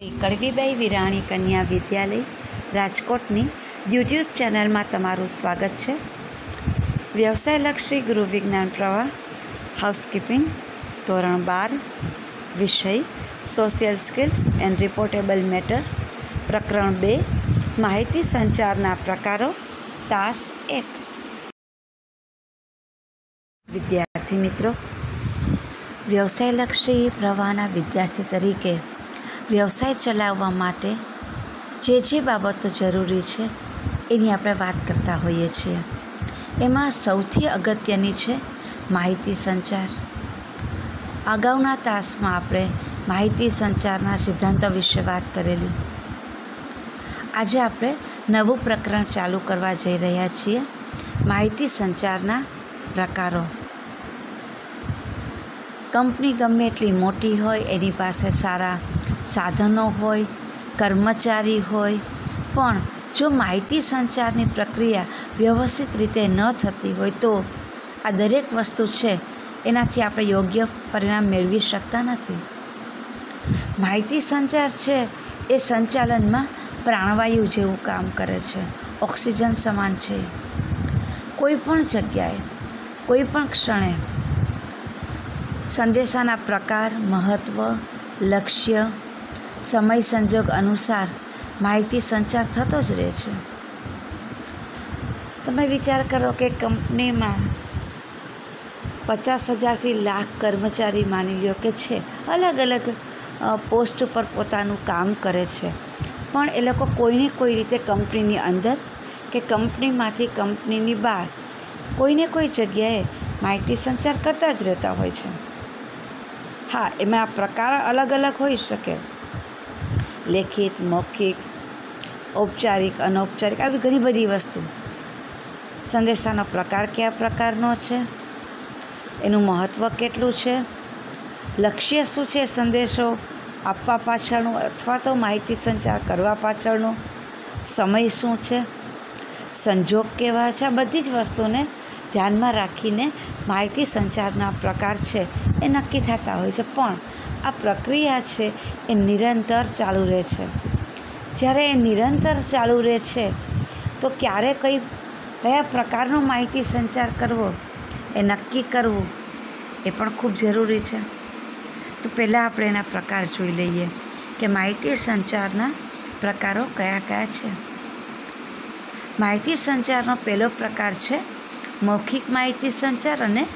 કડવીબાઈ વિરાણી કન્યા વિદ્યાલય, રાજકોટની યુટ્યુબ ચેનલમાં તમારું સ્વાગત છે. વ્યવસાયલક્ષી ગૃહ વિજ્ઞાન પ્રવાહ હાઉસકીપિંગ ધોરણ બાર, વિષય social skills and reportable matters પ્રકરણ બે, માહિતી સંચારના પ્રકારો, તાસ એક. વિદ્યાર્થી મિત્રો, વ્યવસાયલક્ષી પ્રવાહના વિદ્યાર્થી તરીકે વ્યવસાય ચલાવવા માટે જે જે બાબતો જરૂરી છે, એની આપણે વાત કરતા હોઈએ છીએ. એમાં સૌથી અગત્યની છે માહિતી સંચાર. અગાઉના તાસમાં આપણે માહિતી સંચારના સિદ્ધાંતો વિશે વાત કરેલી. આજે આપણે નવું પ્રકરણ ચાલુ કરવા જઈ રહ્યા છીએ, માહિતી સંચારના પ્રકારો. કંપની ગમે એટલી મોટી હોય, એની પાસે સારા સાધનો હોય, કર્મચારી હોય, પણ જો માહિતી સંચારની પ્રક્રિયા વ્યવસ્થિત રીતે ન થતી હોય તો આ દરેક વસ્તુ છે, એનાથી આપણે યોગ્ય પરિણામ મેળવી શકતા નથી. માહિતી સંચાર છે, એ સંચાલનમાં પ્રાણવાયુ જેવું કામ કરે છે, ઓક્સિજન સમાન છે. કોઈ પણ જગ્યાએ, કોઈ પણ ક્ષણે સંદેશાના પ્રકાર મહત્ત્વ લક્ષ્ય સમય સંજોગ અનુસાર માહિતી સંચાર થતો જ રહે છે. તમે વિચાર કરો કે કંપનીમાં પચાસ હજારથી લાખ કર્મચારી માની લ્યો કે છે. અલગ અલગ પોસ્ટ પર પોતાનું કામ કરે છે. પણ એ લોકો કોઈને કોઈ રીતે કંપનીની અંદર કે કંપનીમાંથી કંપનીની બહાર કોઈને કોઈ જગ્યાએ માહિતી સંચાર કરતા જ રહેતા હોય છે. હા, એમાં આ પ્રકાર અલગ અલગ હોઈ શકે. લેખિત, મૌખિક, ઔપચારિક, અનૌપચારિક આવી ઘણી બધી વસ્તુ. સંદેશાનો પ્રકાર કયા પ્રકારનો છે? એનું મહત્ત્વ કેટલું છે? લક્ષ્ય શું છે સંદેશો આપવા પાછળનું અથવા તો માહિતી સંચાર કરવા પાછળનો? સમય શું છે? સંજોગ કેવા છે? આ બધી જ વસ્તુને ધ્યાનમાં રાખીને માહિતી સંચારના પ્રકાર છે એ નક્કી થતા હોય છે. પણ આ પ્રક્રિયા છે એ નિરંતર ચાલુ રહે છે. જ્યારે એ નિરંતર ચાલુ રહે છે, તો ક્યારે કઈ, કયા પ્રકારનો માહિતી સંચાર કરવો, એ નક્કી કરવું, એ પણ ખૂબ જરૂરી છે. તો પહેલાં આપણે એના પ્રકાર જોઈ લઈએ કે માહિતી સંચારના પ્રકારો કયા કયા છે. માહિતી સંચારનો પહેલો પ્રકાર છે મૌખિક માહિતી સંચાર અને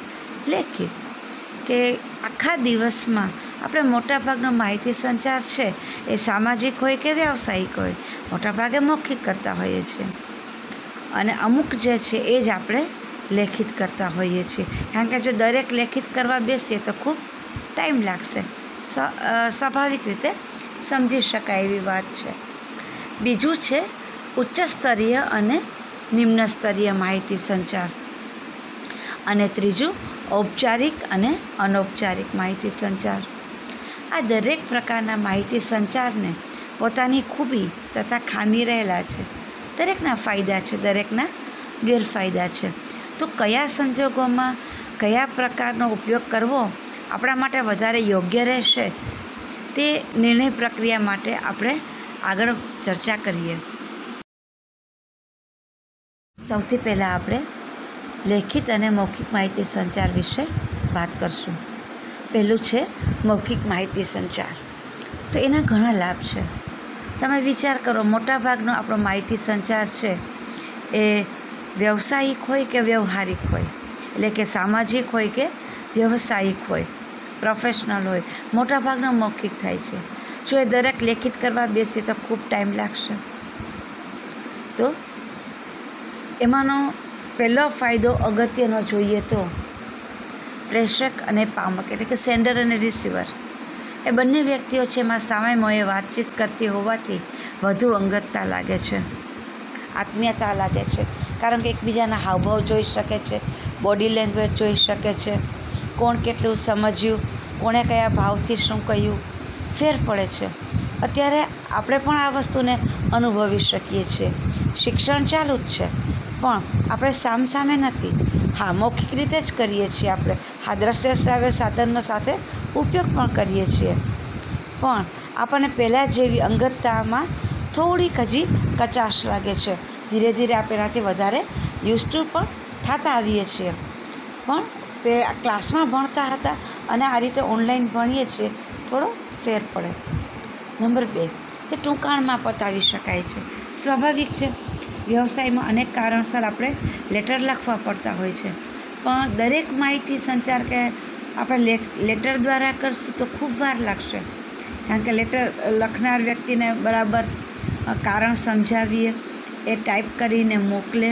લેખિત, કે આખા દિવસમાં આપણે મોટાભાગનો માહિતી સંચાર છે, એ સામાજિક હોય કે વ્યાવસાયિક હોય, મોટાભાગે મૌખિક કરતા હોઈએ છીએ. અને અમુક જે છે, એ જ આપણે લેખિત કરતા હોઈએ છીએ. કારણ કે જો દરેક લેખિત કરવા બેસીએ તો ખૂબ ટાઈમ લાગશે. સ્વાભાવિક રીતે સમજી શકાય એવી વાત છે. બીજું છે ઉચ્ચ સ્તરીય અને નિમ્ન સ્તરીય માહિતી સંચાર. અને ત્રીજું, ઔપચારિક અને અનૌપચારિક માહિતી સંચાર. આ દરેક પ્રકારના માહિતી સંચારને પોતાની ખૂબી તથા ખામી રહેલા છે. દરેકના ફાયદા છે, દરેકના ગેરફાયદા છે. તો કયા સંજોગોમાં કયા પ્રકારનો ઉપયોગ કરવો આપણા માટે વધારે યોગ્ય રહેશે? તે નિર્ણય પ્રક્રિયા માટે આપણે આગળ ચર્ચા કરીએ. સૌથી પહેલાં આપણે લેખિત અને મૌખિક માહિતી સંચાર વિશે વાત કરશું. પહેલું છે મૌખિક માહિતી સંચાર. તો એના ઘણા લાભ છે. તમે વિચાર કરો, મોટાભાગનો આપણો માહિતી સંચાર છે એ વ્યવસાયિક હોય કે વ્યવહારિક હોય? એટલે કે સામાજિક હોય કે વ્યવસાયિક હોય? પ્રોફેશનલ હોય? મોટાભાગનો મૌખિક થાય છે. જો એ દરેક લેખિત કરવા બેસીએ તો ખૂબ ટાઈમ લાગશે. તો એમાંનો પહેલો ફાયદો અગત્યનો જોઈએ તો પ્રેષક અને પામક, એટલે કે સેન્ડર અને રિસીવર એ બંને વ્યક્તિઓ છે એમાં સામેમોએ વાતચીત કરતી હોવાથી વધુ અંગતતા લાગે છે. આત્મીયતા લાગે છે. કારણ કે એકબીજાના હાવભાવ જોઈ શકે છે બોડી લેંગ્વેજ જોઈ શકે છે. કોણ કેટલું સમજ્યું, કોણે કયા ભાવથી શું કહ્યું, ફેર પડે છે. અત્યારે આપણે પણ આ વસ્તુને અનુભવી શકીએ છીએ. શિક્ષણ ચાલુ જ છે. પણ આપણે સામસામે નથી. હા, મૌખિક રીતે જ કરીએ છીએ આપણે. હા, દ્રશ્ય શ્રાવ્ય સાધનનો સાથે ઉપયોગ પણ કરીએ છીએ. પણ આપણને પહેલાં જેવી અંગતતામાં થોડીક હજી કચાશ લાગે છે. ધીરે ધીરે આપણે એનાથી વધારે યુઝ ટુ પણ થતા આવીએ છીએ. પણ તે ક્લાસમાં ભણતા હતા અને આ રીતે ઓનલાઈન ભણીએ છીએ, થોડો ફેર પડે. નંબર બે, તે ટૂંકાણમાં પતાવી શકાય છે. સ્વાભાવિક છે વ્યવસાયમાં અનેક કારણસર આપણે લેટર લખવા પડતા હોય છે. પણ દરેક માહિતી સંચાર કે આપણે લેટર દ્વારા કરશું તો ખૂબ વાર લાગશે. કારણ કે લેટર લખનાર વ્યક્તિને બરાબર કારણ સમજાવીએ, એ ટાઈપ કરીને મોકલે.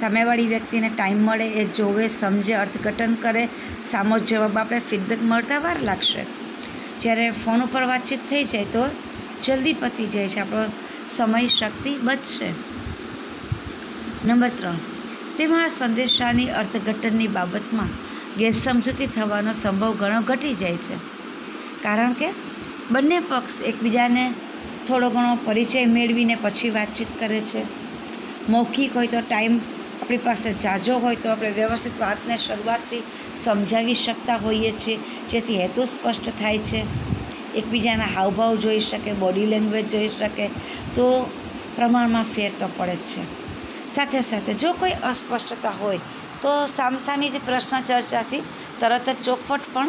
સામેવાળી વ્યક્તિને ટાઈમ મળે, એ જોવે, સમજે, અર્થઘટન કરે, સામો જવાબ આપે, ફીડબેક મળતા વાર લાગશે. જ્યારે ફોન ઉપર વાતચીત થઈ જાય તો જલ્દી પતી જાય છે, આપણો સમય શક્તિ બચશે નંબર ત્રણ. તેમાં સંદેશાની અર્થઘટનની બાબતમાં ગેરસમજૂતી થવાનો સંભવ ઘણો ઘટી જાય છે. કારણ કે બંને પક્ષ એકબીજાને થોડો ઘણો પરિચય મેળવીને પછી વાતચીત કરે છે. મૌખિક હોય તો ટાઈમ આપણી પાસે જાજો હોય તો આપણે વ્યવસ્થિત વાતને શરૂઆતથી સમજાવી શકતા હોઈએ છીએ, જેથી હેતુ સ્પષ્ટ થાય છે. એકબીજાના હાવભાવ જોઈ શકે, બોડી લેંગ્વેજ જોઈ શકે, તો પ્રમાણમાં ફેર તો પડે જ છે. સાથે સાથે જો કોઈ અસ્પષ્ટતા હોય, તો સામસામી જે પ્રશ્ન ચર્ચાથી તરત જ ચોખવટ પણ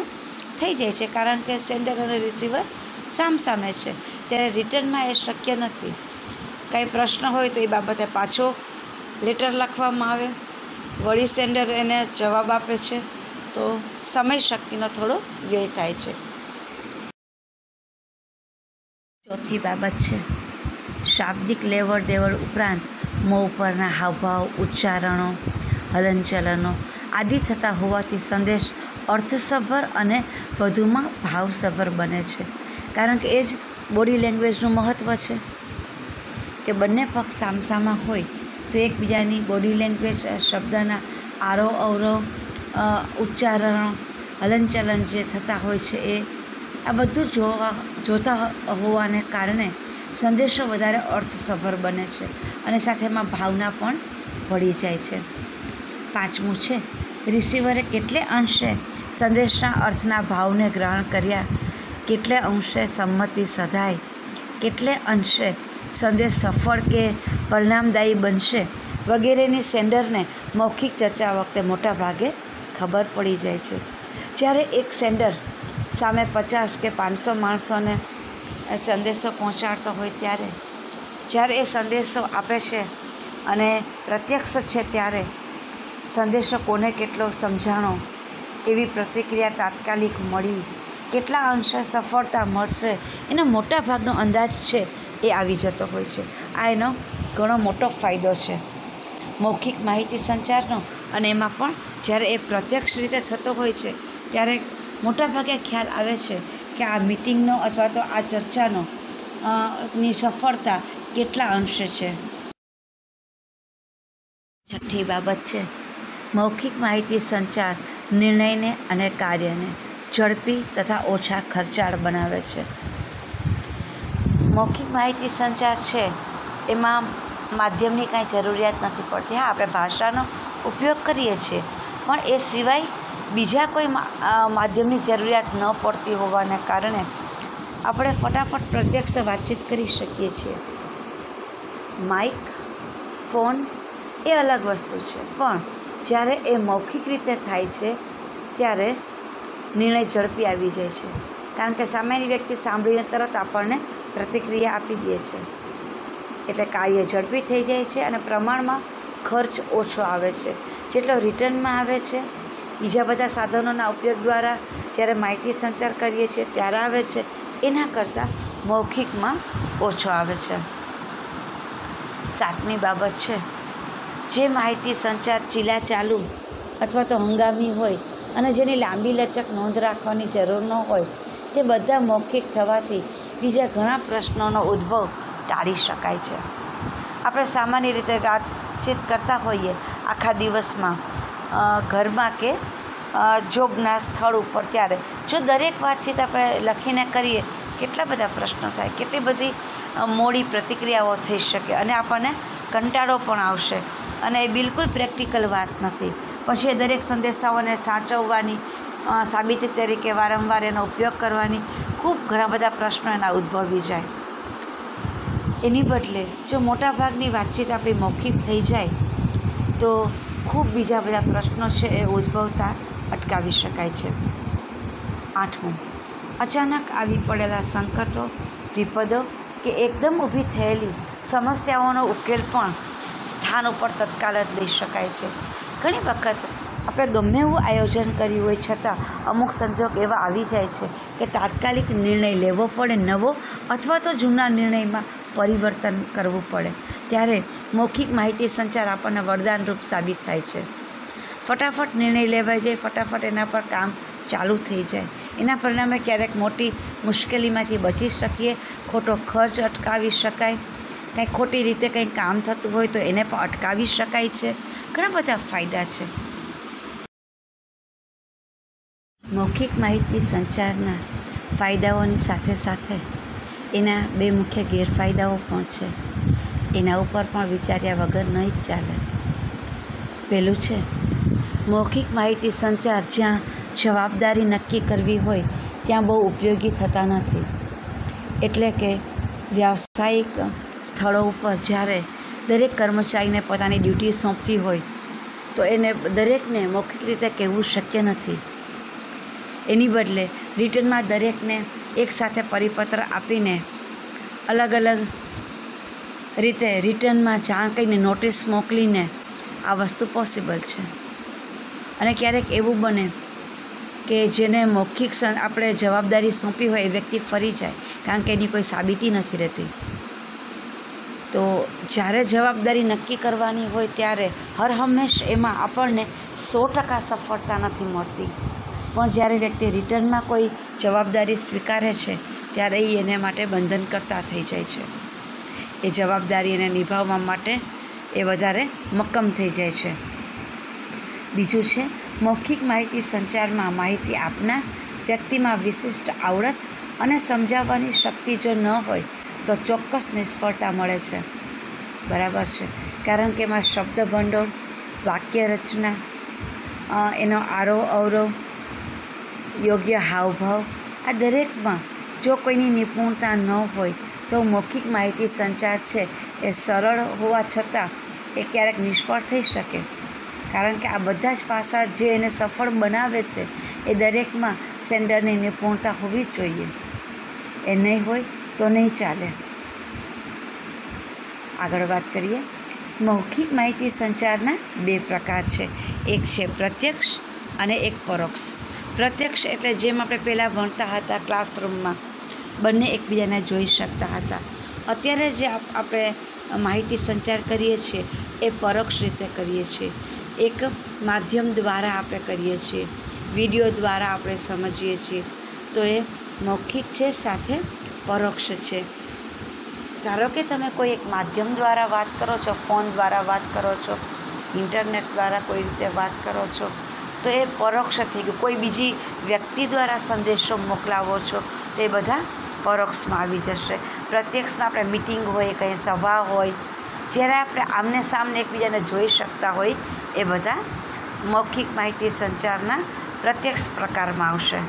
થઈ જાય છે, કારણ કે સેન્ડર અને રિસીવર સામસામે છે. જ્યારે રિટર્નમાં એ શક્ય નથી. કાંઈ પ્રશ્ન હોય તો એ બાબતે પાછો લેટર લખવામાં આવે. વળી સેન્ડર એને જવાબ આપે છે. તો સમય શક્તિનો થોડો વ્યય થાય છે. ચોથી બાબત છે, શાબ્દિક લેવડ દેવડ ઉપરાંત મોં ઉપરના હાવભાવ, ઉચ્ચારણો, હલનચલનો આદિ થતા હોવાથી સંદેશ અર્થસભર અને વધુમાં ભાવસભર બને છે. કારણ કે એ જ બોડી લેંગ્વેજનું મહત્ત્વ છે કે બંને પક્ષ સામસામા હોય તો એકબીજાની બોડી લેંગ્વેજ, શબ્દના આરોહ અવરોહ ઉચ્ચારણો, હલનચલન જે થતા હોય છે એ આ બધું જોવા, જોતા હોવાને કારણે સંદેશો વધારે અર્થસભર બને છે અને સાથે એમાં ભાવના પણ ભળી જાય છે. પાંચમું છે રિસીવરે કેટલે અંશે સંદેશના અર્થના ભાવને ગ્રહણ કર્યા? કેટલે અંશે સંમતિ સધાય કેટલે અંશે સંદેશ સફળ કે પરિણામદાયી બનશે? વગેરેની સેન્ડરને મૌખિક ચર્ચા વખતે મોટા ભાગે ખબર પડી જાય છે. જ્યારે એક સેન્ડર સામે પચાસ કે પાંચસો માણસોને સંદેશો પહોંચાડતો હોય ત્યારે. જ્યારે એ સંદેશો આપે છે અને પ્રત્યક્ષ છે ત્યારે સંદેશો કોને કેટલો સમજાણો, એવી પ્રતિક્રિયા તાત્કાલિક મળી, કેટલા અંશે સફળતા મળશે, એનો મોટા ભાગનો અંદાજ છે એ આવી જતો હોય છે. આ એનો ઘણો મોટો ફાયદો છે. મૌખિક માહિતી સંચારનો અને એમાં પણ જ્યારે એ પ્રત્યક્ષ રીતે થતો હોય છે, ત્યારે મોટાભાગે ખ્યાલ આવે છે કે આ મિટિંગનો અથવા તો આ ચર્ચાનો ની સફળતા કેટલા અંશે છે? છઠ્ઠી બાબત છે. મૌખિક માહિતી સંચાર, નિર્ણયને અને કાર્યને ઝડપી તથા ઓછા ખર્ચાળ બનાવે છે. મૌખિક માહિતી સંચાર છે. એમાં માધ્યમની કાંઈ જરૂરિયાત નથી પડતી. હા, આપણે ભાષાનો ઉપયોગ કરીએ છીએ. પણ એ સિવાય બીજા કોઈ માધ્યમની જરૂરિયાત ન પડતી હોવાને કારણે આપણે ફટાફટ પ્રત્યક્ષ વાતચીત કરી શકીએ છીએ. માઇક, ફોન એ અલગ વસ્તુ છે, પણ જ્યારે એ મૌખિક રીતે થાય છે, ત્યારે નિર્ણય ઝડપી આવી જાય છે. કારણ કે સામેની વ્યક્તિ સાંભળીને તરત આપણને પ્રતિક્રિયા આપી દે છે. એટલે કાર્ય ઝડપી થઈ જાય છે અને પ્રમાણમાં ખર્ચ ઓછો આવે છે. જેટલો રિટર્નમાં આવે છે બીજા બધા સાધનોના ઉપયોગ દ્વારા જ્યારે માહિતી સંચાર કરીએ છીએ ત્યારે આવે છે, એના કરતાં મૌખિકમાં ઓછો આવે છે. સાતમી બાબત છે, જે માહિતી સંચાર ચીલા ચાલુ અથવા તો હંગામી હોય અને જેની લાંબી લચક નોંધ રાખવાની જરૂર ન હોય, તે બધા મૌખિક થવાથી બીજા ઘણા પ્રશ્નોનો ઉદ્ભવ ટાળી શકાય છે. આપણે સામાન્ય રીતે વાતચીત કરતા હોઈએ આખા દિવસમાં ઘરમાં કે જોબના સ્થળ ઉપર ત્યારે. જો દરેક વાતચીત આપણે લખીને કરીએ, કેટલા બધા પ્રશ્નો થાય, કેટલી બધી મોડી પ્રતિક્રિયાઓ થઈ શકે અને આપણને કંટાળો પણ આવશે. અને એ બિલકુલ પ્રેક્ટિકલ વાત નથી. પછી એ દરેક સંદેશાઓને સાચવવાની સાબિતી તરીકે વારંવાર એનો ઉપયોગ કરવાની, ખૂબ ઘણા બધા પ્રશ્નો એના ઉદ્ભવી જાય. એની બદલે, જો મોટાભાગની વાતચીત આપણી મૌખિક થઈ જાય, તો ખૂબ બીજા બધા પ્રશ્નો છે એ ઉદ્ભવતા અટકાવી શકાય છે. આઠમું, અચાનક આવી પડેલા સંકટો વિપદો કે એકદમ ઊભી થયેલી સમસ્યાઓનો ઉકેલ પણ સ્થાન ઉપર તત્કાલ જ લઈ શકાય છે. ઘણી વખત આપણે ગમે એવું આયોજન કર્યું હોય છતાં અમુક સંજોગ એવા આવી જાય છે કે તાત્કાલિક નિર્ણય લેવો પડે નવો અથવા તો જૂના નિર્ણયમાં પરિવર્તન કરવું પડે. ત્યારે મૌખિક માહિતી સંચાર આપણને વરદાનરૂપ સાબિત થાય છે. ફટાફટ નિર્ણય લેવાય જાય, ફટાફટ એના પર કામ ચાલુ થઈ જાય. એના પરિણામે ક્યારેક મોટી મુશ્કેલીમાંથી બચી શકીએ, ખોટો ખર્ચ અટકાવી શકાય, કંઈ ખોટી રીતે કંઈ કામ થતું હોય તો એને પણ અટકાવી શકાય છે. ઘણા બધા ફાયદા છે. મૌખિક માહિતી સંચારના ફાયદાઓની સાથે સાથે એના બે મુખ્ય ગેરફાયદાઓ પણ છે. એના ઉપર પણ વિચાર્યા વગર નહીં જ ચાલે. પહેલું છે, મૌખિક માહિતી સંચાર જ્યાં જવાબદારી નક્કી કરવી હોય ત્યાં બહુ ઉપયોગી થતા નથી. એટલે કે વ્યાવસાયિક સ્થળો ઉપર જ્યારે દરેક કર્મચારીને પોતાની ડ્યુટી સોંપવી હોય, તો એને દરેકને મૌખિક રીતે કહેવું શક્ય નથી. એની બદલે રિટર્નમાં દરેકને એકસાથે પરિપત્ર આપીને અલગ અલગ રીતે રિટર્નમાં જાણ કરીને નોટિસ મોકલીને આ વસ્તુ પોસિબલ છે. અને ક્યારેક એવું બને કે જેને મૌખિક આપણે જવાબદારી સોંપી હોય એ વ્યક્તિ ફરી જાય, કારણ કે એની કોઈ સાબિતી નથી રહેતી. તો જ્યારે જવાબદારી નક્કી કરવાની હોય ત્યારે હર હંમેશ એમાં આપણને સો ટકા સફળતા નથી મળતી. પણ જ્યારે વ્યક્તિ રિટર્નમાં કોઈ જવાબદારી સ્વીકારે છે, ત્યારે એ એને માટે બંધન કરતા થઈ જાય છે. એ જવાબદારી એને નિભાવવા માટે એ વધારે મક્કમ થઈ જાય છે. બીજું છે, મૌખિક માહિતી સંચારમાં માહિતી આપનાર વ્યક્તિમાં વિશિષ્ટ આવડત અને સમજાવવાની શક્તિ જો ન હોય, તો ચોક્કસ નિષ્ફળતા મળે છે. બરાબર છે. કારણ કે એમાં શબ્દ ભંડોળ વાક્ય રચના એનો આરોહ અવરોહ યોગ્ય હાવભાવ. આ દરેકમાં જો કોઈની નિપુણતા ન હોય, તો મૌખિક માહિતી સંચાર છે એ સરળ હોવા છતાં એ ક્યારેક નિષ્ફળ થઈ શકે. કારણ કે આ બધા જ પાસા જે એને સફળ બનાવે છે, એ દરેકમાં સેન્ડરની નિપુણતા હોવી જોઈએ. એ નહીં હોય તો નહીં ચાલે. આગળ વાત કરીએ. મૌખિક માહિતી સંચારના બે પ્રકાર છે. એક છે પ્રત્યક્ષ અને એક પરોક્ષ. પ્રત્યક્ષ એટલે જેમ આપણે પહેલાં ભણતા હતા ક્લાસરૂમમાં, બંને એકબીજાને જોઈ શકતા હતા. અત્યારે જે આપણે માહિતી સંચાર કરીએ છીએ, એ પરોક્ષ રીતે કરીએ છીએ. એક માધ્યમ દ્વારા આપણે કરીએ છીએ, વીડિયો દ્વારા આપણે સમજીએ છીએ. તો એ મૌખિક છે, સાથે પરોક્ષ છે. ધારો કે તમે કોઈ એક માધ્યમ દ્વારા વાત કરો છો, ફોન દ્વારા વાત કરો છો, ઇન્ટરનેટ દ્વારા કોઈ રીતે વાત કરો છો તો એ પરોક્ષ થઈ ગયું. કોઈ બીજી વ્યક્તિ દ્વારા સંદેશો મોકલાવો છો, તો એ બધા પરોક્ષમાં આવી જશે. પ્રત્યક્ષમાં આપણે મિટિંગ હોય, કંઈ સભા હોય, જ્યારે આપણે આમને સામને એકબીજાને જોઈ શકતા હોય, એ બધા મૌખિક માહિતી સંચારના પ્રત્યક્ષ પ્રકારમાં આવશે.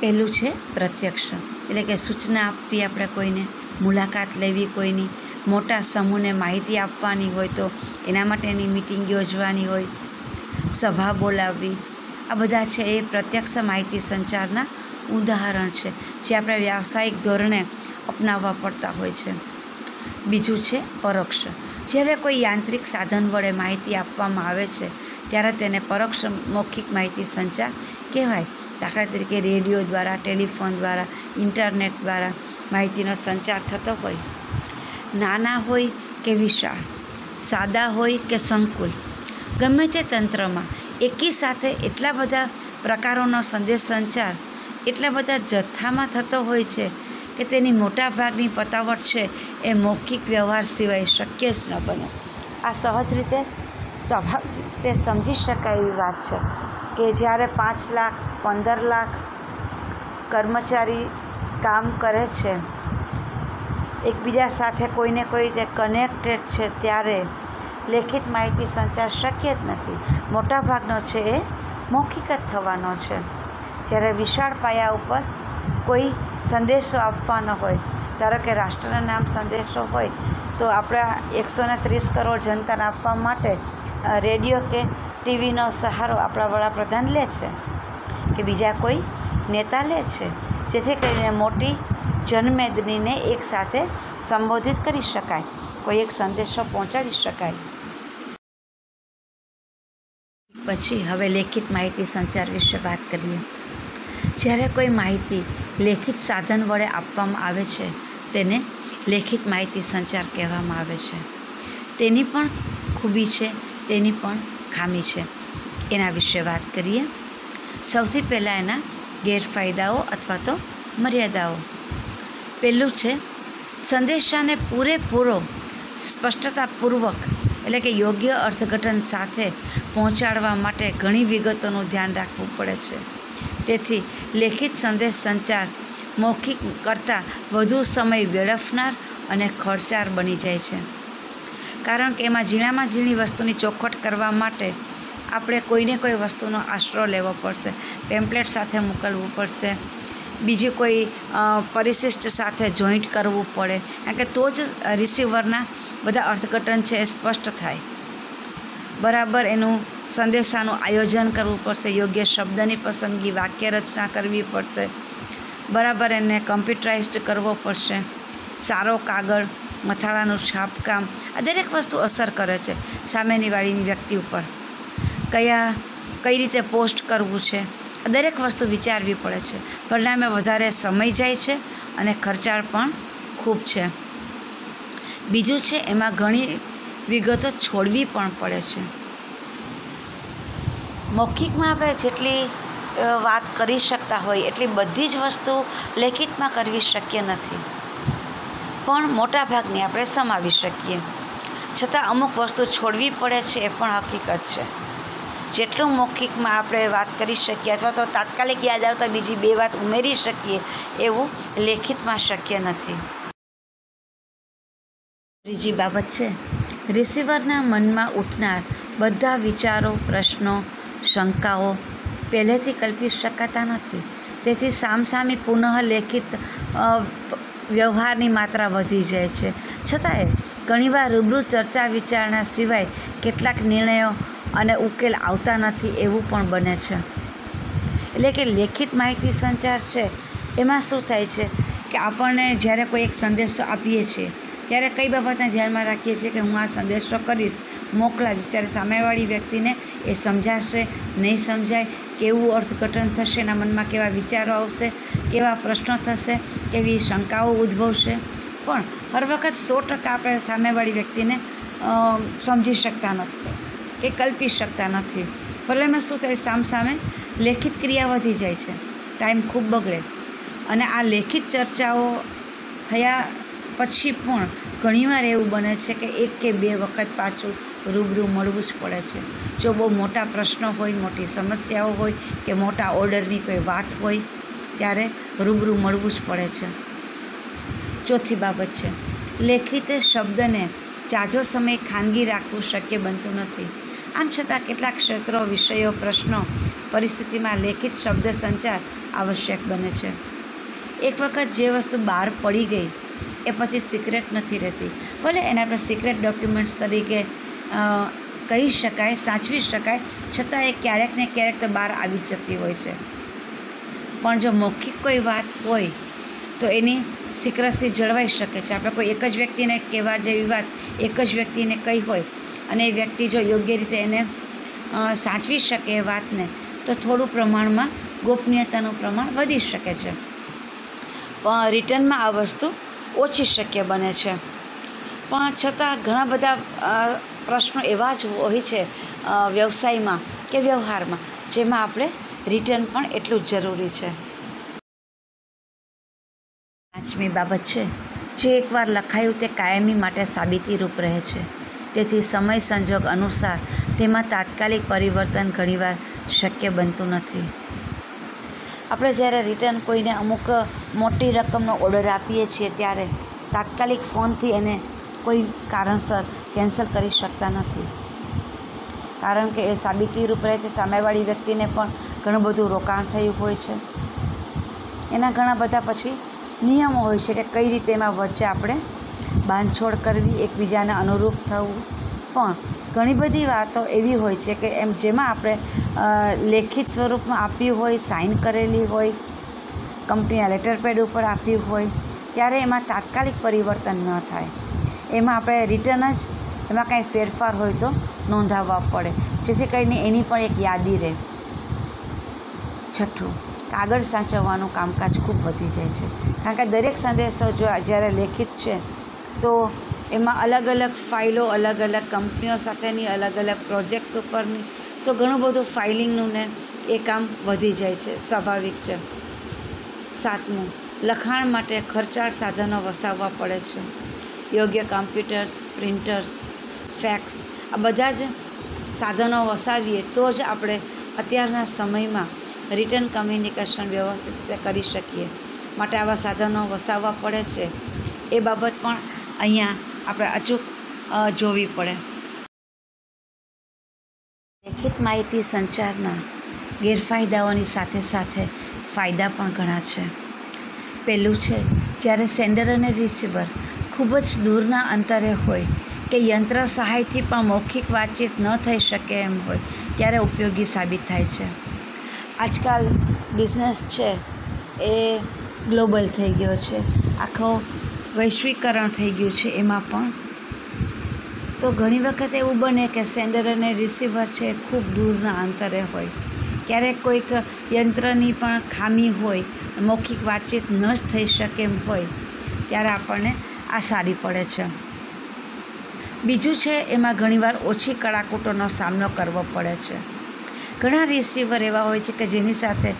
પહેલું છે પ્રત્યક્ષ, એટલે કે સૂચના આપવી આપણે કોઈને. મુલાકાત લેવી કોઈની, મોટા સમૂહને માહિતી આપવાની હોય તો એના માટેની મિટિંગ યોજવાની હોય, સભા બોલાવવી, આ બધા છે એ પ્રત્યક્ષ માહિતી સંચારના ઉદાહરણ છે, જે આપણે વ્યાવસાયિક ધોરણે અપનાવવા પડતા હોય છે. બીજું છે પરોક્ષ. જ્યારે કોઈ યાંત્રિક સાધન વડે માહિતી આપવામાં આવે છે, ત્યારે તેને પરોક્ષ મૌખિક માહિતી સંચાર કહેવાય. દાખલા તરીકે રેડિયો દ્વારા, ટેલિફોન દ્વારા, ઇન્ટરનેટ દ્વારા માહિતીનો સંચાર થતો હોય. નાના હોય કે વિશાળ, સાદા હોય કે સંકુલ, ગમે તે તંત્રમાં એકી સાથે એટલા બધા પ્રકારોનો સંદેશ સંચાર, એટલા બધા જથ્થામાં થતો હોય છે કે તેની મોટા ભાગની પતાવટ છે એ મૌખિક વ્યવહાર સિવાય શક્ય જ ન બને. આ સહજ રીતે સ્વાભાવિક રીતે સમજી શકાય એવી વાત છે કે જ્યારે પાંચ લાખ, પંદર લાખ કર્મચારી કામ કરે છે. એકબીજા સાથે કોઈને કોઈ રીતે કનેક્ટેડ છે ત્યારે લેખિત માહિતી સંચાર શક્ય જ નથી. મોટાભાગનો છે એ મૌખિક જ થવાનો છે. જ્યારે વિશાળ પાયા ઉપર કોઈ સંદેશો આપવાનો હોય, ધારો કે રાષ્ટ્રના નામ સંદેશો હોય, તો આપણા એકસો ને ત્રીસ કરોડ જનતાને આપવા માટે રેડિયો કે ટીવીનો સહારો આપણા વડાપ્રધાન લે છે કે બીજા કોઈ નેતા લે છે. જેથી કરીને મોટી જનમેદનીને એકસાથે સંબોધિત કરી શકાય. કોઈ એક સંદેશો પહોંચાડી શકાય. પછી હવે લેખિત માહિતી સંચાર વિશે વાત કરીએ. જ્યારે કોઈ માહિતી લેખિત સાધન વડે આપવામાં આવે છે, તેને લેખિત માહિતી સંચાર કહેવામાં આવે છે. તેની પણ ખૂબી છે, તેની પણ ખામી છે. એના વિશે વાત કરીએ. સૌથી પહેલાં એના ગેરફાયદાઓ અથવા તો મર્યાદાઓ. પહેલું છે, સંદેશાને પૂરેપૂરો સ્પષ્ટતાપૂર્વક એટલે કે યોગ્ય અર્થઘટન સાથે પહોંચાડવા માટે ઘણી વિગતોનું ધ્યાન રાખવું પડે છે. તેથી, લેખિત સંદેશ સંચાર મૌખિક કરતાં વધુ સમય વેડફનાર અને ખર્ચાળ બની જાય છે. કારણ કે એમાં ઝીણામાં ઝીણી વસ્તુની ચોખવટ કરવા માટે આપણે કોઈને કોઈ વસ્તુનો આશરો લેવો પડશે પેમ્પલેટ સાથે મોકલવું પડશે, બીજી કોઈ પરિશિષ્ટ સાથે જોઈન્ટ કરવું પડે, કારણ કે તો જ રિસીવરના બધા અર્થઘટન છે એ સ્પષ્ટ થાય. બરાબર એનું સંદેશાનું આયોજન કરવું પડશે, યોગ્ય શબ્દની પસંદગી, વાક્ય રચના કરવી પડશે. બરાબર એને કમ્પ્યુટરાઇઝડ કરવો પડશે. સારો કાગળ, મથાળાનું છાપકામ, આ દરેક વસ્તુ અસર કરે છે સામેની વાળીની વ્યક્તિ ઉપર. કયા, કઈ રીતે પોસ્ટ કરવું છે, દરેક વસ્તુ વિચારવી પડે છે. પરિણામે વધારે સમય જાય છે અને ખર્ચાળ પણ ખૂબ છે. બીજું છે, એમાં ઘણી વિગતો છોડવી પણ પડે છે. મૌખિકમાં આપણે જેટલી વાત કરી શકતા હોય, એટલી બધી જ વસ્તુ લેખિતમાં કરવી શક્ય નથી. પણ મોટાભાગની આપણે સમાવી શકીએ. છતાં અમુક વસ્તુ છોડવી પડે છે એ પણ હકીકત છે. જેટલું મૌખિકમાં આપણે વાત કરી શકીએ અથવા તો તાત્કાલિક યાદ આવતા બીજી બે વાત ઉમેરી શકીએ એવું લેખિતમાં શક્ય નથી. ત્રીજી બાબત છે રિસીવરના મનમાં ઉઠનાર બધા વિચારો, પ્રશ્નો, શંકાઓ પહેલેથી કલ્પી શકાતા નથી. તેથી સામસામી પુનઃ લેખિત વ્યવહારની માત્રા વધી જાય છે. છતાંય ઘણીવાર રૂબરૂ ચર્ચા વિચારણા સિવાય કેટલાક નિર્ણયો અને ઉકેલ આવતા નથી એવું પણ બને છે. એટલે કે લેખિત માહિતી સંચાર છે, એમાં શું થાય છે કે આપણને જ્યારે કોઈ એક સંદેશો આપીએ છીએ, ત્યારે કઈ બાબતને ધ્યાનમાં રાખીએ છીએ કે હું આ સંદેશો કરીશ, મોકલાવીશ, ત્યારે સામેવાળી વ્યક્તિને એ સમજાશે, નહીં સમજાય, કેવું અર્થઘટન થશે, એના મનમાં કેવા વિચારો આવશે, કેવા પ્રશ્નો થશે, કેવી શંકાઓ ઉદ્ભવશે. પણ હર વખત સો ટકા આપણે સામેવાળી વ્યક્તિને સમજી શકતા નથી. કે કલ્પી શકતા નથી. પરિણામે શું થાય સામસામે લેખિત ક્રિયા વધી જાય છે. ટાઈમ ખૂબ બગડે. અને આ લેખિત ચર્ચાઓ થયા પછી પણ ઘણીવાર એવું બને છે કે એક કે બે વખત પાછું રૂબરૂ મળવું જ પડે છે. જો બહુ મોટા પ્રશ્નો હોય, મોટી સમસ્યાઓ હોય કે મોટા ઓર્ડરની કોઈ વાત હોય, ત્યારે રૂબરૂ મળવું જ પડે છે. ચોથી બાબત છે. લેખિત શબ્દને જાજો સમય ખાનગી રાખવું શક્ય બનતું નથી. આમ છતાં કેટલાક ક્ષેત્રો, વિષયો, પ્રશ્નો, પરિસ્થિતિમાં લેખિત શબ્દ સંચાર આવશ્યક બને છે. એક વખત જે વસ્તુ બહાર પડી ગઈ, એ પછી સિક્રેટ નથી રહેતી. ભલે એને આપણે સિક્રેટ ડોક્યુમેન્ટ્સ તરીકે કહી શકાય, સાચવી શકાય, છતાં એ ક્યારેક ને ક્યારેક તો બહાર આવી જતી હોય છે. પણ જો મૌખિક કોઈ વાત હોય, તો એની સિક્રસી જળવાઈ શકે છે. આપણે કોઈ એક જ વ્યક્તિને કહેવા જેવી વાત એક જ વ્યક્તિને કહી હોય અને એ વ્યક્તિ જો યોગ્ય રીતે એને સાચવી શકે એ વાતને, તો થોડું પ્રમાણમાં ગોપનીયતાનું પ્રમાણ વધી શકે છે. પણ રિટર્નમાં આ વસ્તુ ઓછી શક્ય બને છે. પણ છતાં ઘણા બધા પ્રશ્નો એવા જ હોય છે વ્યવસાયમાં કે વ્યવહારમાં, જેમાં આપણે રિટર્ન પણ એટલું જ જરૂરી છે. પાંચમી બાબત છે, જે એકવાર લખાયું તે કાયમી માટે સાબિતીરૂપ રહે છે. તેથી સમય સંજોગ અનુસાર તેમાં તાત્કાલિક પરિવર્તન ઘણીવાર શક્ય બનતું નથી. આપણે જ્યારે રિટર્ન કોઈને અમુક મોટી રકમનો ઓર્ડર આપીએ છીએ ત્યારે તાત્કાલિક ફોનથી એને કોઈ કારણસર કેન્સલ કરી શકતા નથી. કારણ કે એ સાબિતીરૂપ રહે છે, સામેવાળી વ્યક્તિને પણ ઘણું બધું રોકાણ થયું હોય છે. એના ઘણા બધા પછી નિયમો હોય છે કે કઈ રીતે એમાં વચ્ચે આપણે બાંધછોડ કરવી, એકબીજાને અનુરૂપ થવું. પણ ઘણી બધી વાતો એવી હોય છે કે એમ જેમાં આપણે લેખિત સ્વરૂપમાં આપ્યું હોય, સાઇન કરેલી હોય કંપનીના લેટર પેડ ઉપર આપ્યું હોય ત્યારે એમાં તાત્કાલિક પરિવર્તન ન થાય. એમાં આપણે રિટર્ન જ, એમાં કાંઈ ફેરફાર હોય તો નોંધાવવા પડે. જેથી કરીને એની પણ એક યાદી રહે. છઠ્ઠું, કાગળ સાચવવાનું કામકાજ ખૂબ વધી જાય છે. કારણ કે દરેક સંદેશો જો જ્યારે લેખિત છે તો એમાં અલગ અલગ ફાઇલો, અલગ અલગ કંપનીઓ સાથેની, અલગ અલગ પ્રોજેક્ટ્સ ઉપરની, તો ઘણું બધું ફાઇલિંગનું ને એ કામ વધી જાય છે, સ્વાભાવિક છે. સાતમું, લખાણ માટે ખર્ચાળ સાધનો વસાવવા પડે છે. યોગ્ય કમ્પ્યુટર્સ, પ્રિન્ટર્સ, ફેક્સ, આ બધા જ સાધનો વસાવીએ તો જ આપણે અત્યારના સમયમાં રિટર્ન કમ્યુનિકેશન વ્યવસ્થિત રીતે કરી શકીએ. માટે આવા સાધનો વસાવવા પડે છે. એ બાબત પણ અહીંયા આપણે અચૂક જોવી પડે. લેખિત માહિતી સંચારના ગેરફાયદાઓની સાથે સાથે ફાયદા પણ ઘણા છે. પહેલું છે, જ્યારે સેન્ડર અને રિસીવર ખૂબ જ દૂરના અંતરે હોય કે યંત્ર સહાયથી પણ મૌખિક વાતચીત ન થઈ શકે એમ હોય, ત્યારે ઉપયોગી સાબિત થાય છે. આજકાલ બિઝનેસ છે એ ગ્લોબલ થઈ ગયો છે. આખો વૈશ્વિકરણ થઈ ગયું છે એમાં પણ. તો ઘણી વખત એવું બને કે સેન્ડર અને રિસીવર છે ખૂબ દૂરના અંતરે હોય. ક્યારેક કોઈક યંત્રની પણ ખામી હોય, મૌખિક વાતચીત ન જ થઈ શકે એમ હોય, ત્યારે આપણને આ સારી પડે છે. બીજું છે, એમાં ઘણીવાર ઓછી કળાકૂટોનો સામનો કરવો પડે છે. ઘણા રિસીવર એવા હોય છે કે જેની સાથે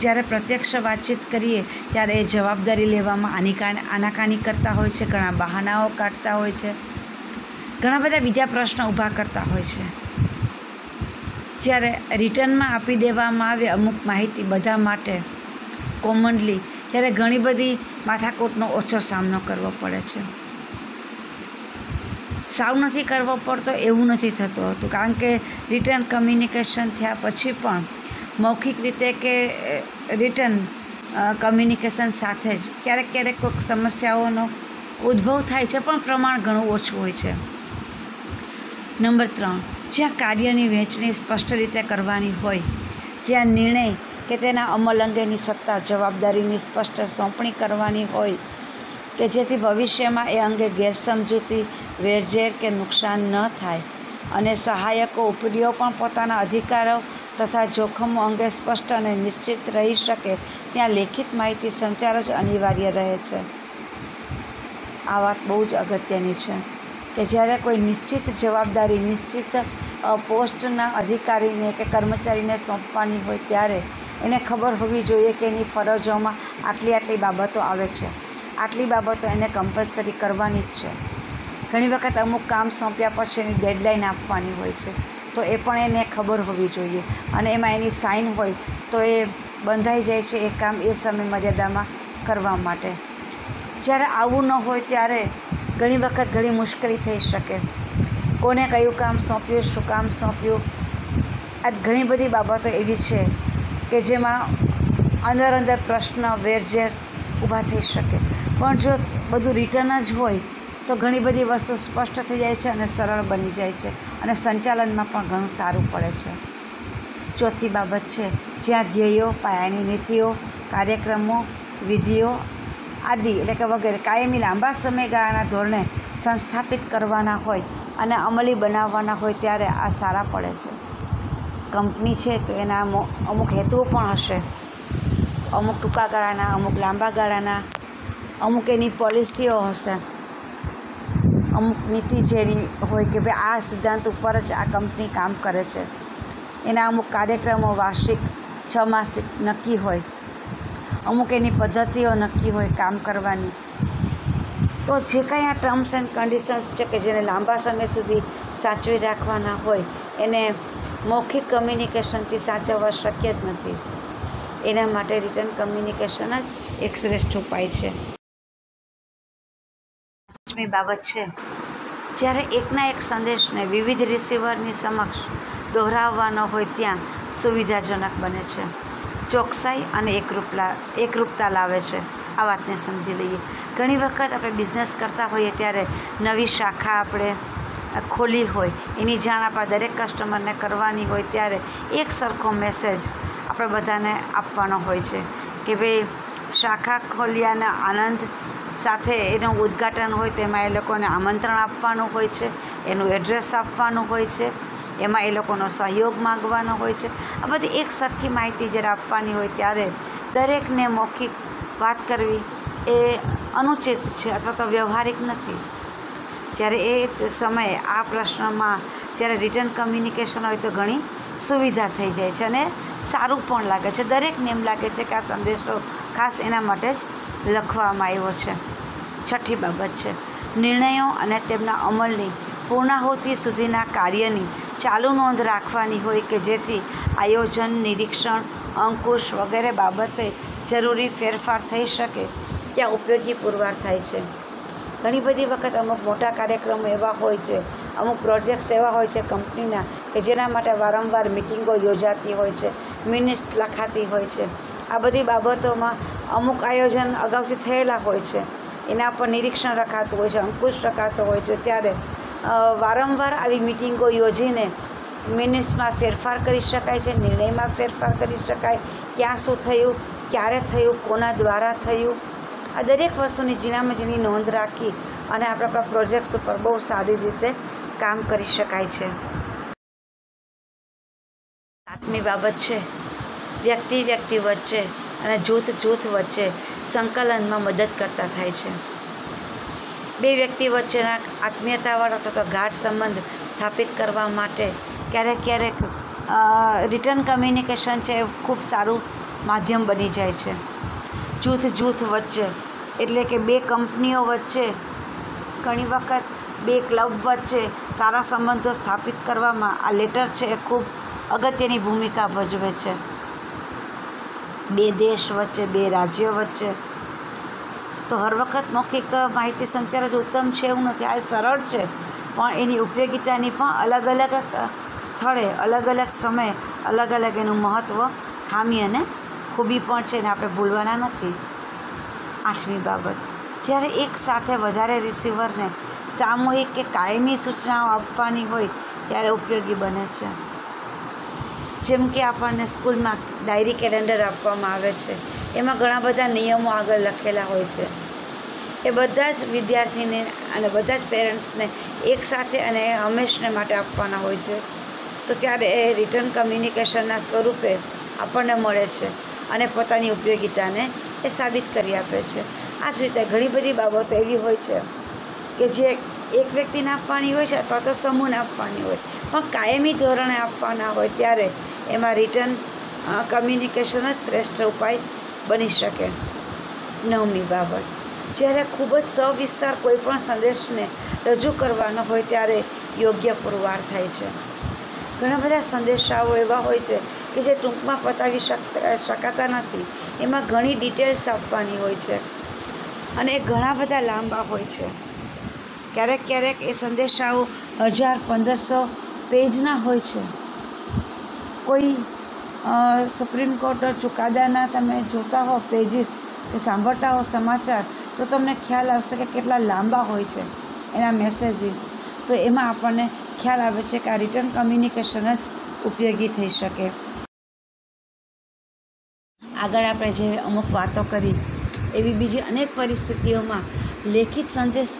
જ્યારે પ્રત્યક્ષ વાતચીત કરીએ ત્યારે એ જવાબદારી લેવામાં આની આનાકાની કરતા હોય છે, ઘણા બહાનાઓ કાઢતા હોય છે. ઘણા બધા બીજા પ્રશ્નો ઊભા કરતા હોય છે. જ્યારે રિટર્નમાં આપી દેવામાં આવે અમુક માહિતી બધા માટે કોમનલી ત્યારે ઘણી બધી માથાકૂટનો ઓછો સામનો કરવો પડે છે. સાવ નથી કરવો પડતો, એવું નથી થતું હતું. કારણ કે રિટર્ન કમ્યુનિકેશન થયા પછી પણ મૌખિક રીતે કે રિટર્ન કમ્યુનિકેશન સાથે જ ક્યારેક ક્યારેક કોઈક સમસ્યાઓનો ઉદ્ભવ થાય છે, પણ પ્રમાણ ઘણું ઓછું હોય છે. નંબર ત્રણ, જ્યાં કાર્યની વહેંચણી સ્પષ્ટ રીતે કરવાની હોય, જ્યાં નિર્ણય કે તેના અમલ અંગેની સત્તા, જવાબદારીની સ્પષ્ટ સોંપણી કરવાની હોય કે જેથી ભવિષ્યમાં એ અંગે ગેરસમજૂતી, વેરઝેર કે નુકસાન ન થાય. અને સહાયકો ઉપરીઓ પણ પોતાના અધિકારો તથા જોખમો અંગે સ્પષ્ટ અને નિશ્ચિત રહી શકે ત્યાં લેખિત માહિતી સંચાર જ અનિવાર્ય રહે છે. આ વાત બહુ જ અગત્યની છે કે જ્યારે કોઈ નિશ્ચિત જવાબદારી, નિશ્ચિત પોસ્ટના અધિકારીને કે કર્મચારીને સોંપવાની હોય ત્યારે એને ખબર હોવી જોઈએ કે એની ફરજોમાં આટલી આટલી બાબતો આવે છે. આટલી બાબતો એને કમ્પલસરી કરવાની જ છે. ઘણી વખત અમુક કામ સોંપ્યા પછી એની ડેડલાઇન આપવાની હોય છે. તો એ પણ એને ખબર હોવી જોઈએ. અને એમાં એની સાઇન હોય તો એ બંધાઈ જાય છે એ કામ એ સમય મર્યાદામાં કરવા માટે. જ્યારે આવું ન હોય ત્યારે ઘણી વખત ઘણી મુશ્કેલી થઈ શકે. કોને કયું કામ સોંપ્યું, શું કામ સોંપ્યું, આ ઘણી બધી બાબતો એવી છે કે જેમાં અંદર અંદર પ્રશ્ન, વેરઝેર ઊભા થઈ શકે. પણ જો બધું રિટર્ન જ હોય, તો ઘણી બધી વસ્તુ સ્પષ્ટ થઈ જાય છે અને સરળ બની જાય છે અને સંચાલનમાં પણ ઘણું સારું પડે છે. ચોથી બાબત છે, જ્યાં ધ્યેયો, પાયાની નીતિઓ, કાર્યક્રમો, વિધિઓ આદિ એટલે કે વગેરે કાયમી લાંબા સમયગાળાના ધોરણે સંસ્થાપિત કરવાના હોય અને અમલી બનાવવાના હોય ત્યારે આ સારા પડે છે. કંપની છે તો એના અમુક હેતુઓ પણ હશે. અમુક ટૂંકા ગાળાના, અમુક લાંબા ગાળાના અમુક એની પોલિસીઓ હશે. અમુક નીતિ જેની હોય કે ભાઈ આ સિદ્ધાંત ઉપર જ આ કંપની કામ કરે છે. એના અમુક કાર્યક્રમો વાર્ષિક છ માસિક નક્કી હોય. અમુક એની પદ્ધતિઓ નક્કી હોય કામ કરવાની. તો જે કાંઈ આ ટર્મ્સ એન્ડ કન્ડિશન્સ છે કે જેને લાંબા સમય સુધી સાચવી રાખવાના હોય, એને મૌખિક કમ્યુનિકેશનથી સાચવવા શક્ય જ નથી. એના માટે રિટર્ન કમ્યુનિકેશન જ એક શ્રેષ્ઠ ઉપાય છે. પાંચમી બાબત છે. જ્યારે એકના એક સંદેશને વિવિધ રિસીવરની સમક્ષ દોહરાવવાનો હોય ત્યાં સુવિધાજનક બને છે. ચોકસાઈ અને એકરૂપલા, એકરૂપતા લાવે છે. આ વાતને સમજી લઈએ. ઘણી વખત આપણે બિઝનેસ કરતા હોઈએ ત્યારે નવી શાખા આપણે ખોલી હોય, એની જાણ આપણા દરેક કસ્ટમરને કરવાની હોય ત્યારે એક સરખો મેસેજ આપણે બધાને આપવાનો હોય છે કે ભાઈ શાખા ખોલ્યાના આનંદ સાથે એનું ઉદ્ઘાટન હોય તેમાં એ લોકોને આમંત્રણ આપવાનું હોય છે, એનું એડ્રેસ આપવાનું હોય છે, એમાં એ લોકોનો સહયોગ માગવાનો હોય છે. આ બધી એક સરખી માહિતી જ્યારે આપવાની હોય ત્યારે દરેકને મૌખિક વાત કરવી એ અનુચિત છે અથવા તો વ્યવહારિક નથી. જ્યારે એ જ સમયે આ પ્રશ્નમાં જ્યારે રિટર્ન કમ્યુનિકેશન હોય તો ઘણી સુવિધા થઈ જાય છે અને સારું પણ લાગે છે. દરેકને એમ લાગે છે કે આ સંદેશો ખાસ એના માટે જ લખવામાં આવ્યો છે. છઠ્ઠી બાબત છે. નિર્ણયો અને તેમના અમલની પૂર્ણાહુતિ સુધીના કાર્યની ચાલુ નોંધ રાખવાની હોય કે જેથી આયોજન, નિરીક્ષણ, અંકુશ વગેરે બાબતે જરૂરી ફેરફાર થઈ શકે, ત્યાં ઉપયોગી પુરવાર થાય છે. ઘણી બધી વખત અમુક મોટા કાર્યક્રમો એવા હોય છે, અમુક પ્રોજેક્ટ્સ એવા હોય છે કંપનીના કે જેના માટે વારંવાર મિટિંગો યોજાતી હોય છે મિનિટ્સ લખાતી હોય છે. આ બધી બાબતોમાં અમુક આયોજન અગાઉથી થયેલા હોય છે. એના પર નિરીક્ષણ રખાતું હોય છે, અંકુશ રખાતો હોય છે. ત્યારે વારંવાર આવી મિટિંગો યોજીને મિનિટ્સમાં ફેરફાર કરી શકાય છે, નિર્ણયમાં ફેરફાર કરી શકાય. ક્યાં શું થયું, ક્યારે થયું, કોના દ્વારા થયું? આ દરેક વસ્તુની ઝીણામાં ઝીણી નોંધ રાખી અને આપણે આપણા પ્રોજેક્ટ્સ ઉપર બહુ સારી રીતે કામ કરી શકાય છે. સાતમી બાબત છે. વ્યક્તિ વ્યક્તિ વચ્ચે અને જૂથ જૂથ વચ્ચે સંકલનમાં મદદ કરતા થાય છે. બે વ્યક્તિ વચ્ચેના આત્મીયતાવાળો તો ગાઢ સંબંધ સ્થાપિત કરવા માટે ક્યારેક ક્યારેક રિટર્ન કમ્યુનિકેશન છે એ ખૂબ સારું માધ્યમ બની જાય છે. જૂથ જૂથ વચ્ચે, એટલે કે બે કંપનીઓ વચ્ચે, ઘણી વખત બે ક્લબ વચ્ચે સારા સંબંધો સ્થાપિત કરવામાં આ લેટર છે એ ખૂબ અગત્યની ભૂમિકા ભજવે છે. બે દેશ વચ્ચે, બે રાજ્યો વચ્ચે. તો હર વખત મૌખિક માહિતી સંચાર જ ઉત્તમ છે એવું નથી. આ સરળ છે, પણ એની ઉપયોગિતાની પણ અલગ અલગ સ્થળે, અલગ અલગ સમયે, અલગ અલગ એનું મહત્ત્વ ખામી અને ખૂબી પણ છે ને આપણે ભૂલવાના નથી. આઠમી બાબત. જ્યારે એક સાથે વધારે રિસીવરને સામૂહિક કે કાયમી સૂચનાઓ આપવાની હોય, ત્યારે ઉપયોગી બને છે. જેમ કે આપણને સ્કૂલમાં ડાયરી કેલેન્ડર આપવામાં આવે છે, એમાં ઘણા બધા નિયમો આગળ લખેલા હોય છે. એ બધા જ વિદ્યાર્થીને અને બધા જ પેરેન્ટ્સને એકસાથે અને હંમેશને માટે આપવાના હોય છે. તો ત્યારે એ રિટર્ન કમ્યુનિકેશનના સ્વરૂપે આપણને મળે છે અને પોતાની ઉપયોગિતાને એ સાબિત કરી આપે છે. આ જ રીતે ઘણી બધી બાબતો એવી હોય છે કે જે એક વ્યક્તિને આપવાની હોય છે અથવા તો સમૂહને આપવાની હોય. પણ કાયમી ધોરણે આપવાના હોય ત્યારે એમાં રિટર્ન કમ્યુનિકેશન જ શ્રેષ્ઠ ઉપાય બની શકે. નવમી બાબત, જ્યારે ખૂબ જ સવિસ્તાર કોઈ પણ સંદેશને રજૂ કરવાનો હોય ત્યારે યોગ્ય પુરવાર થાય છે. ઘણા બધા સંદેશાઓ એવા હોય છે કે જે ટૂંકમાં પતાવી શકાતા નથી. એમાં ઘણી ડિટેલ્સ આપવાની હોય છે અને એ ઘણા બધા લાંબા હોય છે. ક્યારેક ક્યારેક એ સંદેશાઓ હજાર, પંદરસો પેજના હોય છે. કોઈ સુપ્રીમ કોર્ટ ચુકાદાના તમે જોતા હો પેજીસ કે સાંભળતા હો સમાચાર, તો તમને ખ્યાલ આવશે કે કેટલા લાંબા હોય છે એના મેસેજીસ તો એમાં આપણને ખ્યાલ આવે છે કે આ રિટર્ન કમ્યુનિકેશન જ ઉપયોગી થઈ શકે. આગળ આપણે જે અમુક વાતો કરી, એવી બીજી અનેક પરિસ્થિતિઓમાં લેખિત સંદેશ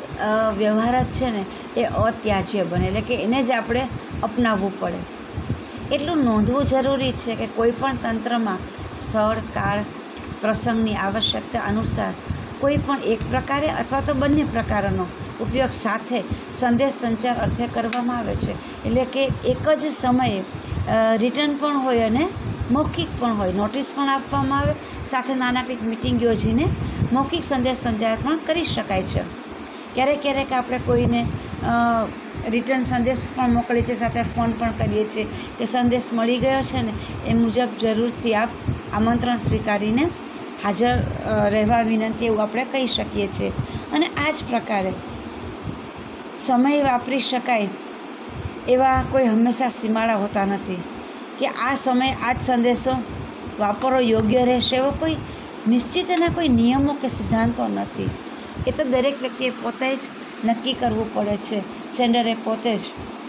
વ્યવહાર જ છે ને એ અત્યાજ્ય બને, એટલે કે એને જ આપણે અપનાવવું પડે. એટલું નોંધવું જરૂરી છે કે કોઈ પણ તંત્રમાં સ્થળ, કાળ, પ્રસંગની આવશ્યકતા અનુસાર કોઈ પણ એક પ્રકારે અથવા તો બંને પ્રકારોનો ઉપયોગ સાથે સંદેશ સંચાર અર્થે કરવામાં આવે છે. એટલે કે એક જ સમયે રિટર્ન પણ હોય અને મૌખિક પણ હોય. નોટિસ પણ આપવામાં આવે. સાથે નાનાકડી મિટિંગ યોજીને મૌખિક સંદેશ સંચાર પણ કરી શકાય છે. ક્યારેક ક્યારેક આપણે કોઈને રિટર્ન સંદેશ પણ મોકલીએ છીએ સાથે ફોન પણ કરીએ છીએ. કે સંદેશ મળી ગયો છે ને, એ મુજબ જરૂરથી આપ આમંત્રણ સ્વીકારીને હાજર રહેવા વિનંતી એવું આપણે કહી શકીએ છીએ. અને આ જ પ્રકારે સમય વાપરી શકાય એવા કોઈ હંમેશા સીમાડા હોતા નથી. કે આ સમય, આ જ સંદેશો વાપરવો યોગ્ય રહેશે એવો કોઈ નિશ્ચિત એના કોઈ નિયમો કે સિદ્ધાંતો નથી. એ તો દરેક વ્યક્તિએ પોતે જ નક્કી કરવું પડે છે. સેન્ડરે પોતે જ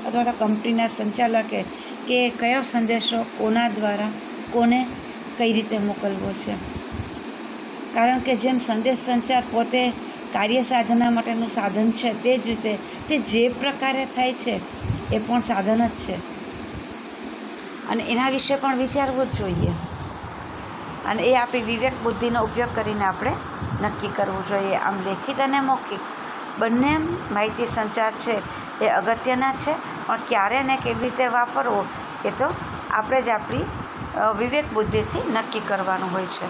અથવા તો કંપનીના સંચાલકે કે કયો સંદેશો કોના દ્વારા કોને કઈ રીતે મોકલવો છે. કારણ કે જેમ સંદેશ સંચાર પોતે કાર્ય સાધના માટેનું સાધન છે તે જ રીતે તે જે પ્રકારે થાય છે એ પણ સાધન જ છે. અને એના વિશે પણ વિચારવું જ જોઈએ. અને એ આપણી વિવેક બુદ્ધિનો ઉપયોગ કરીને આપણે નક્કી કરવું જોઈએ. આમ લેખિત અને મૌખિક બંને માહિતી સંચાર છે, એ અગત્યના છે. પણ ક્યારે ને કેવી રીતે વાપરવો, એ તો આપણે જ આપણી વિવેક બુદ્ધિથી નક્કી કરવાનું હોય છે.